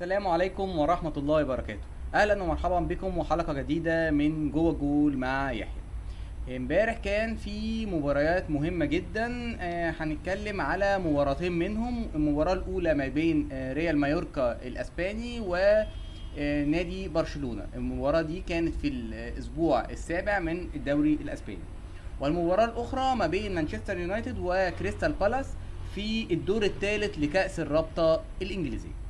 السلام عليكم ورحمة الله وبركاته. أهلا ومرحبا بكم وحلقة جديدة من جوه جول مع يحيى. امبارح كان في مباريات مهمة جدا آه، هنتكلم على مباراتين منهم. المباراة الأولى ما بين آه، ريال مايوركا الأسباني ونادي برشلونة. المباراة دي كانت في الأسبوع السابع من الدوري الأسباني. والمباراة الأخرى ما بين مانشستر يونايتد وكريستال بالاس في الدور الثالث لكأس الرابطة الإنجليزية.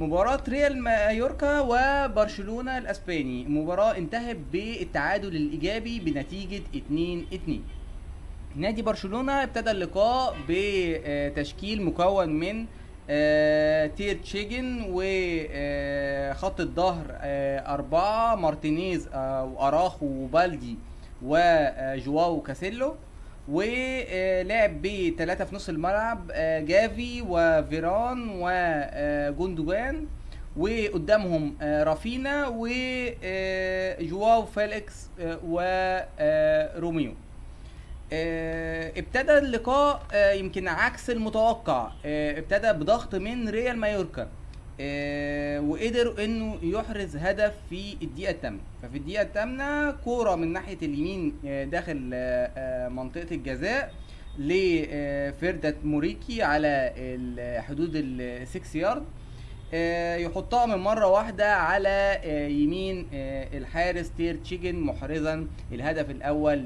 مباراة ريال مايوركا وبرشلونة الأسباني. مباراة انتهت بالتعادل الإيجابي بنتيجة 2 2 نادي برشلونة ابتدى اللقاء بتشكيل مكون من آه، تير شتيجن وخط الظهر آه، أربعة مارتينيز آه، وأراوخو وبالدي وجواو كانسيلو. ولعب بثلاثة في نص الملعب آه، جافي وفيران وجوندوجان وقدامهم آه، رافينيا وجواو فيليكس آه، وروميو آه، ابتدى اللقاء يمكن عكس المتوقع ابتدى بضغط من ريال مايوركا. وقدر إنه يحرز هدف في الدقيقة الثامنه ففي الدقيقة الثامنه كورة من ناحية اليمين آه، داخل آه، آه، منطقة الجزاء لفردة موريكي على حدود ال 6 يارد آه، يحطها من مرة واحدة على آه، يمين آه، الحارس تير تشيجن محرزا الهدف الأول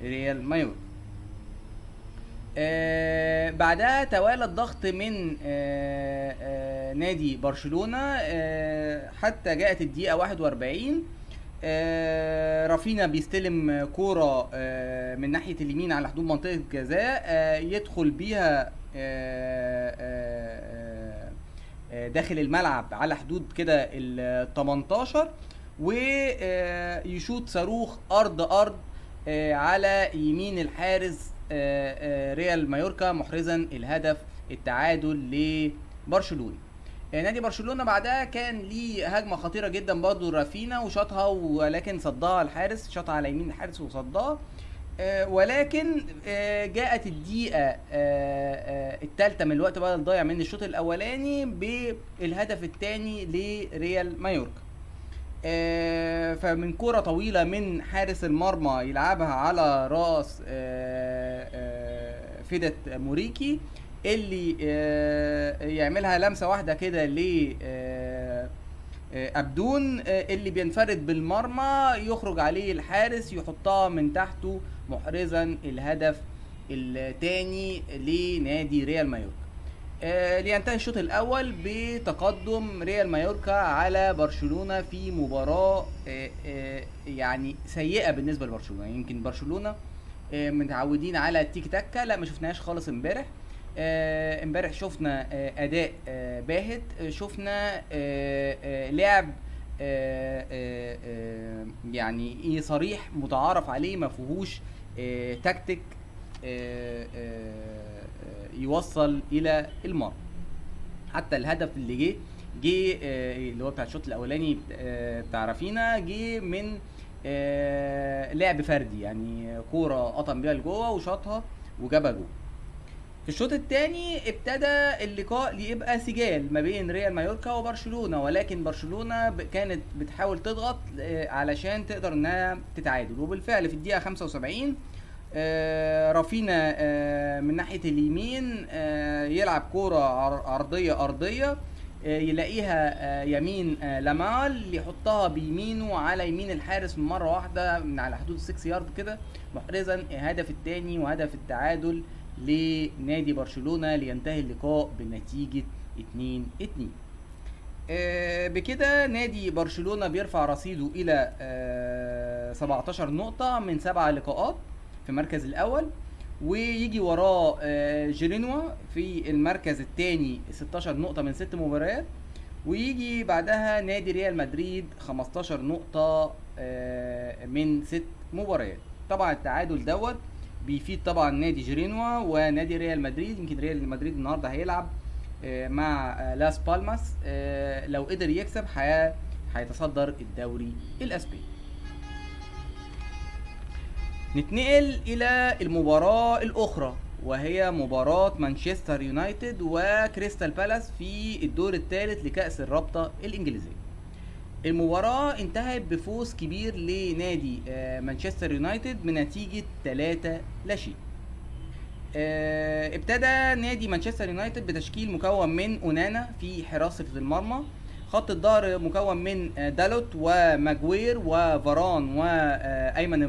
لريال مايوركا. آه بعدها توالى الضغط من آه آه نادي برشلونة حتى جاءت الدقيقة 41 آه رافينا بيستلم كورة من ناحية اليمين على حدود منطقة الجزاء يدخل بيها داخل الملعب على حدود كده ال 18 ويشوط صاروخ أرض أرض على يمين الحارس ريال مايوركا محرزا الهدف التعادل لبرشلونة آه، نادي برشلونة بعدها كان ليه هجمة خطيرة جدا برضه رافينا وشاطها ولكن صدها الحارس شاطها على يمين الحارس وصدها آه، ولكن آه، جاءت الدقيقة الثالثة من الوقت بدل ضايع من الشوط الأولاني بالهدف الثاني لريال مايوركا. آه، فمن كرة طويلة من حارس المرمى يلعبها على راس آه، آه، فدة موريكي اللي يعملها لمسة واحدة كده ل أبدون اللي بينفرد بالمرمى يخرج عليه الحارس يحطها من تحته محرزا الهدف الثاني لنادي ريال مايوركا. لينتهي الشوط الأول بتقدم ريال مايوركا على برشلونة في مباراة آه، آه، يعني سيئة بالنسبة لبرشلونة. يمكن برشلونة آه، متعودين على التيكي تاكا لا ما شفناهاش خالص امبارح. آه، امبارح شفنا آه، أداء آه، باهت. آه، شفنا آه، آه، لعب آه، آه، آه، يعني إيه صريح متعارف عليه ما فيهوش آه، تكتيك آه، آه، آه، يوصل إلى المرمى حتى الهدف اللي جه جه آه، اللي هو بتاع الشوط الأولاني آه، بتاع رافينا جه من آه، لعب فردي يعني كورة قطم بيها لجوه وشاطها وجابها جوه في الشوط الثاني ابتدى اللقاء يبقى سجال ما بين ريال مايوركا وبرشلونة ولكن برشلونة كانت بتحاول تضغط علشان تقدر إنها تتعادل. وبالفعل في الدقيقة 75 آه، رافينا آه، من ناحية اليمين آه، يلعب كورة عر- عرضية أرضية آه، يلاقيها آه، يمين آه، لامال يحطها بيمينه على يمين الحارس من مرة واحدة من على حدود 6 يارد كده محرزا الهدف الثاني وهدف التعادل لنادي برشلونة لينتهي اللقاء بنتيجة 2 2 آه، بكده نادي برشلونة بيرفع رصيده إلى آه، 17 نقطة من سبع لقاءات. في المركز الأول ويجي وراه آه، جيرينوا في المركز الثاني 16 نقطة من ست مباريات ويجي بعدها نادي ريال مدريد 15 نقطة آه، من ست مباريات. طبعا التعادل دوت بيفيد طبعا نادي جيرينوا ونادي ريال مدريد. يمكن ريال مدريد النهارده هيلعب آه، مع لاس بالماس لو قدر يكسب هي- هيتصدر الدوري الأسباني. نتنقل إلى المباراة الأخرى وهي مباراة مانشستر يونايتد وكريستال بالاس في الدور الثالث لكأس الرابطة الإنجليزية. المباراة انتهت بفوز كبير لنادي آه، مانشستر يونايتد بنتيجة 3 لا شيء. ابتدى نادي مانشستر يونايتد بتشكيل مكون من أونانا في حراسة المرمى خط الظهر مكون من آه، دالوت وماجوير وفاران وايمن آه،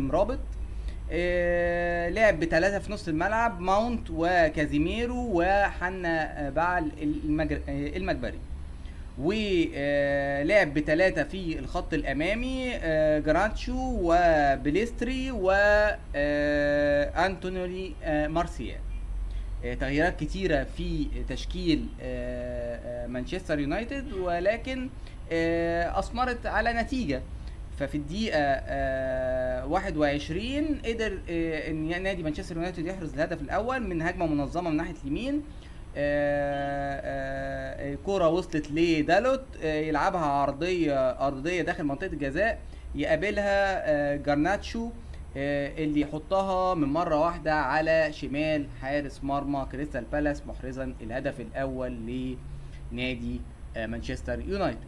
لعب بثلاثة في نص الملعب ماونت وكازيميرو وحنبعل المجر... آه، المجبري. ولعب بثلاثة في الخط الأمامي آه، جرناتشو وبليستري وأنتوني مارسيال. آه، تغييرات كتيرة في تشكيل آه، آه، مانشستر يونايتد ولكن آه، أثمرت على نتيجة. ففي الدقيقة آه، 21 قدر آه، إن نادي مانشستر يونايتد يحرز الهدف الأول من هجمة منظمة من ناحية اليمين. آه، آه، الكرة وصلت لدالوت آه، يلعبها عرضية أرضية داخل منطقة الجزاء يقابلها آه، جرناتشو آه، اللي يحطها من مرة واحدة على شمال حارس مرمى كريستال بالاس محرزا الهدف الأول لنادي آه، مانشستر يونايتد.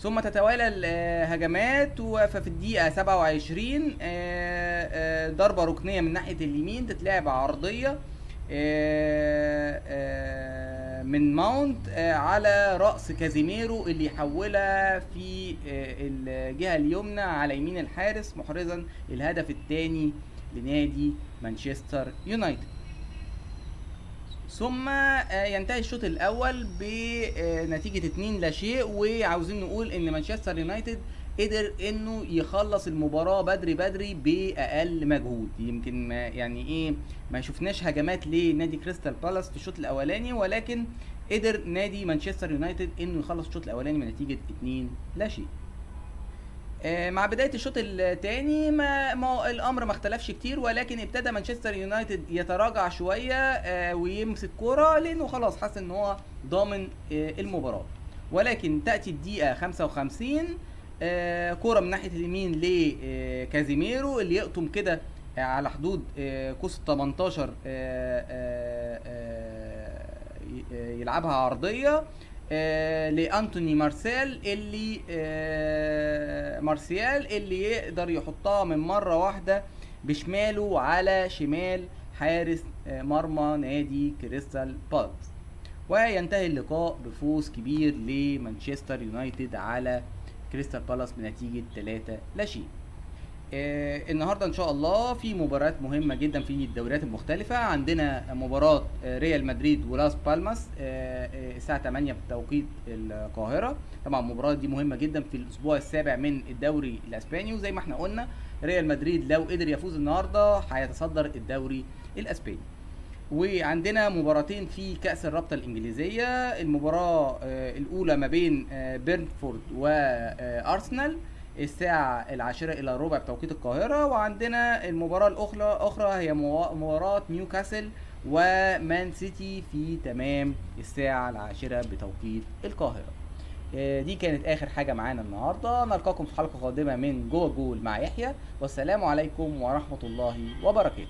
ثم تتوالى الهجمات وفي الدقيقة 27 آه، آه، ضربة ركنية من ناحية اليمين تتلعب عرضية آه، من ماونت على رأس كازيميرو اللي يحولها في الجهة اليمنى على يمين الحارس محرزا الهدف الثاني لنادي مانشستر يونايتد. ثم آه، ينتهي الشوط الأول بنتيجة 2 لا شيء وعاوزين نقول إن مانشستر يونايتد قدر إنه يخلص المباراة بدري بدري بأقل مجهود. يمكن ما يعني إيه ما شفناش هجمات لنادي كريستال بالاس في الشوط الأولاني ولكن قدر نادي مانشستر يونايتد إنه يخلص الشوط الأولاني بنتيجة 2 لا شيء. مع بداية الشوط الثاني ما, ما الأمر ما اختلفش كتير ولكن ابتدى مانشستر يونايتد يتراجع شوية آه، ويمسك كوره لأنه خلاص حس إن هو ضامن آه، المباراة. ولكن تأتي الدقيقة 55 آه، كوره من ناحية اليمين لكازيميرو اللي يقطم كده آه، على حدود آه، ال 18 آه، آه، آه، ي- يلعبها عرضية. آه، لأنتوني مارسيال اللي آه، مارسيال اللي يقدر يحطها من مرة واحدة بشماله على شمال حارس آه، مرمى نادي كريستال بالاس. وينتهي اللقاء بفوز كبير لمانشستر يونايتد على كريستال بالاس بنتيجة 3 لا شيء آه، النهارده إن شاء الله في مباريات مهمة جدا في الدوريات المختلفة. عندنا مباراة آه، ريال مدريد ولاس بالماس آه، آه، الساعة 8 بتوقيت القاهرة. طبعا المباراة دي مهمة جدا في الأسبوع السابع من الدوري الأسباني وزي ما إحنا قلنا ريال مدريد لو قدر يفوز النهارده هيتصدر الدوري الأسباني. وعندنا مباراتين في كأس الرابطة الإنجليزية. المباراة آه، الأولى ما بين آه، بيرنفورد وأرسنال الساعة العاشرة إلى ربع بتوقيت القاهرة وعندنا المباراة الأخرى أخرى هي مباراة نيوكاسل ومان سيتي في تمام الساعة العاشرة بتوقيت القاهرة. آه، دي كانت آخر حاجة معانا النهاردة. نلقاكم في حلقة قادمة من جوه جول مع يحيى. والسلام عليكم ورحمة الله وبركاته.